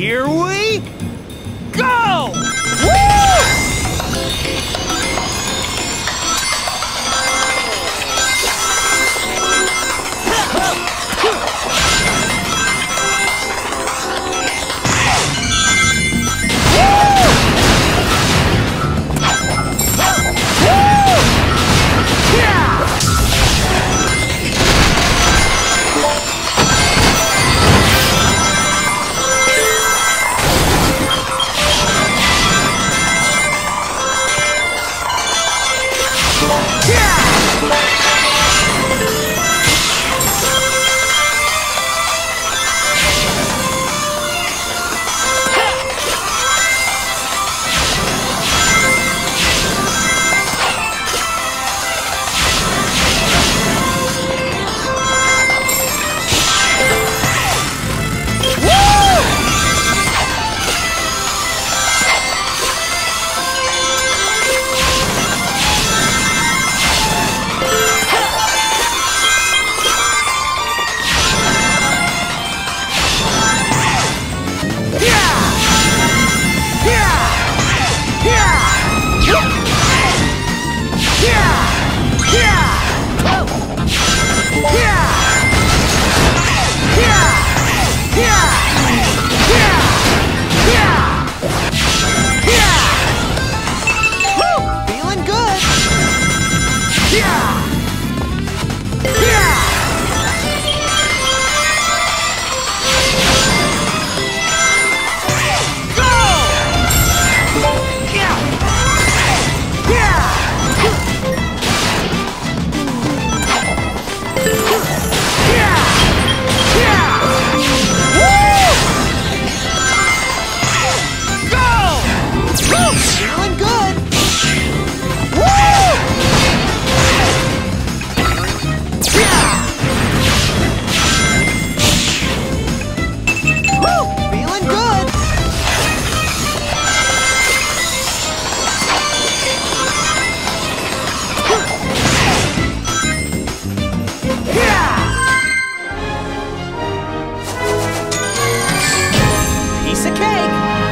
Here we go! Feeling take